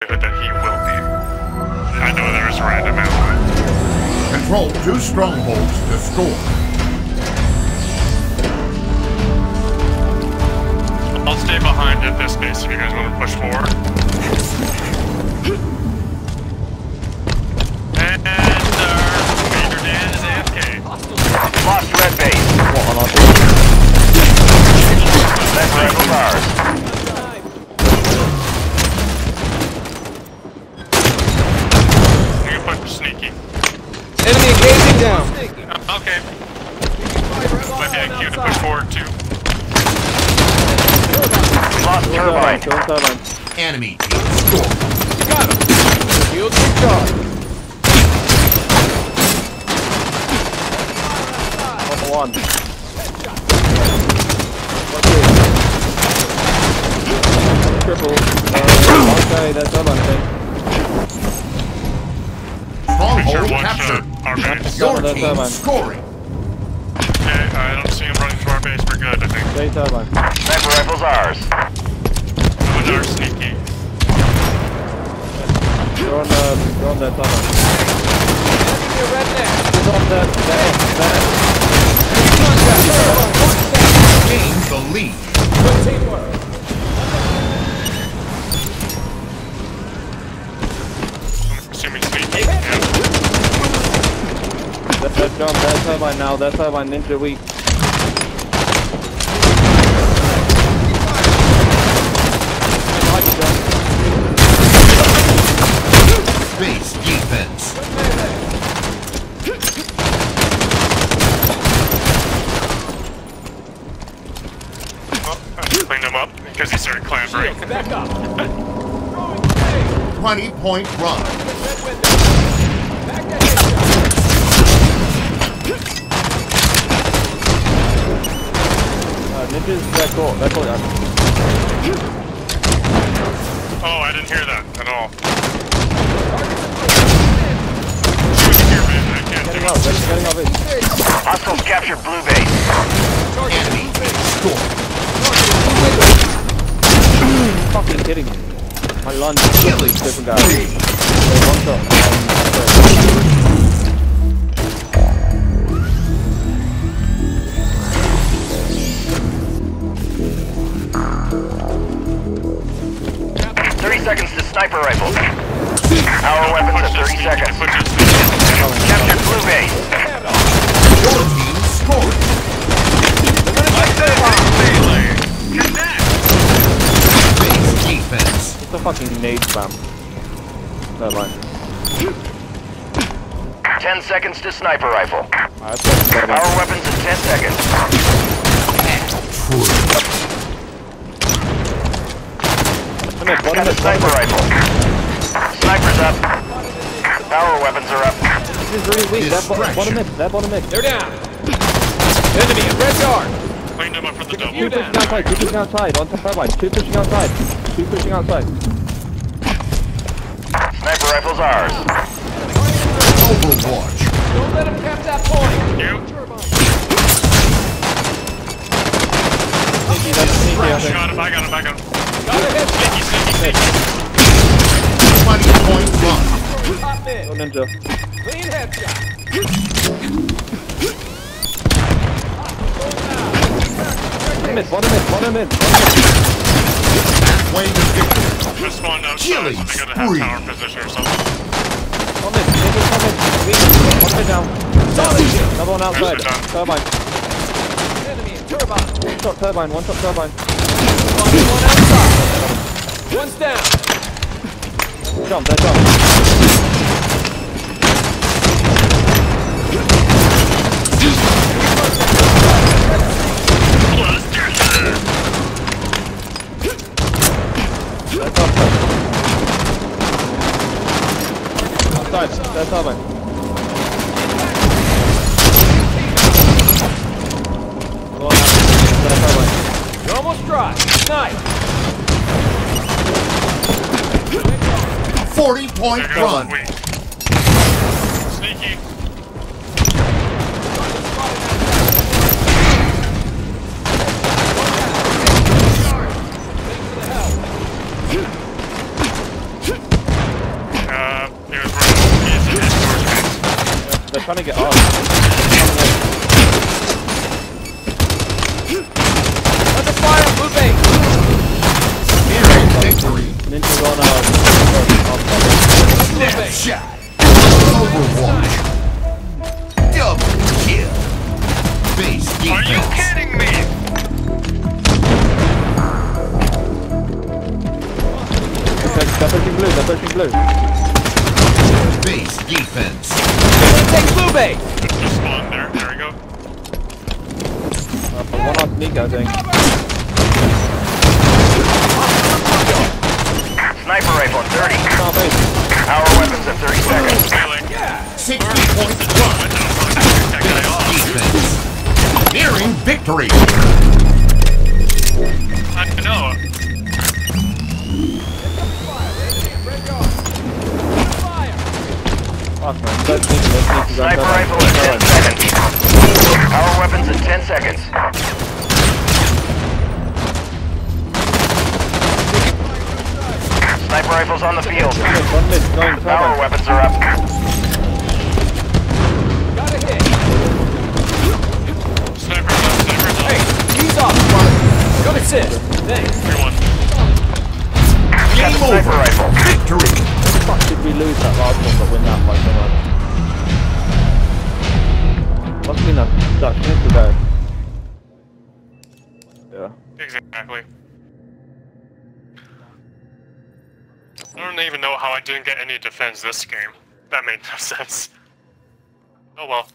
that he will be. I know there's random ammo. Control two strongholds to score. I'll stay behind at this base if you guys to push. Lost turbine. Kill turbine. Enemy team score. Got him. Shield recharge. Level one. What's? Triple. Uh, okay, that's turbine thing. Make sure Stronghold one captured. our base. Your team scoring. Okay, I don't see him running to our base. We're good, I think. Stay turbine. Sniper rifles ours. With our sneaky. You're on, um, you're on that turbine. He's on that, that, that. Gain the lead. I'm assuming sneaky. Yeah. That, that jump, that turbine now, that turbine ninja weak. Because he started clambering. 20 point run. Uh, ninjas, that goal, that goal, yeah. Oh, I didn't hear that at all. Shoot here, man. I can't do Getting it. out, getting out, it's Hostiles captured blue base. Enemy score. Fucking kidding me. My lunge Killing different guy. spree. One shot. Thirty seconds to sniper rifle. Our weapons at 30 seconds. Fucking nade spam. Turbine. 10 seconds to sniper rifle. Alright, that's what turbine. Our weapons in 10 seconds. True. Bottom mid, bottom Got a sniper rifle. Sniper's up. Our weapons are up. This is really weak. That bo- bottom mid, that bottom mid. They're down. Enemy in red guard. Cleaned him up for the double. Two pushing outside, two pushing outside, on top turbine. Two pushing outside, two pushing outside. Sniper rifles ours. Overwatch. Don't let him cap that point. You? Sneaky, that's sneaky, I. Got him. I got him. I got him. Got a head Sneaky, sneaky, sneaky. 20 point run. Go ninja. Clean headshot. Bottom mid, bottom mid, bottom mid. Halfway to victory. Just spawned outside. Killing so they gotta have spree. tower position or something. Bottom mid, ninja, bottom mid. Weak. Bottom mid down. Another one outside. There's the done. Turbine. Enemy in turbine. One shot turbine, one shot turbine. One outside. One's down. Jump, that jump. Outside, that turbine. Go on, that turbine. You're almost dry. Snipe. 40 point There goes run. Wait. Sneaky. Thanks for the help. They're trying to get off. Under fire, blue base. Victory. Ninja's on uh, off Blue Death base. shot. Overwatch. Double kill. Base Are you kidding me? They're, they're pushing blue, they're pushing blue. Base defense. Take blue base. Just spawn there. There we go. Uh, one on Nico, I think. Sniper rifle 30. No, base. Power weapons at 30 seconds. Really? 60 point plus. Window. Fuck, that guy off. Defense. Nearing victory. I know. Fuck man, let's sneak, let's sneak. Sniper rifle at 10 seconds. Power weapons at 10 seconds. Sniper rifles on the field. Going Power weapons are up. Good assist. Thanks. Everyone. Game over. rifle. Victory. Fuck, did we lose that last one but win that by so much? Must have been that, that sniper there. Yeah. Exactly. I don't even know how I didn't get any defense this game. That made no sense. Oh well.